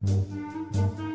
うん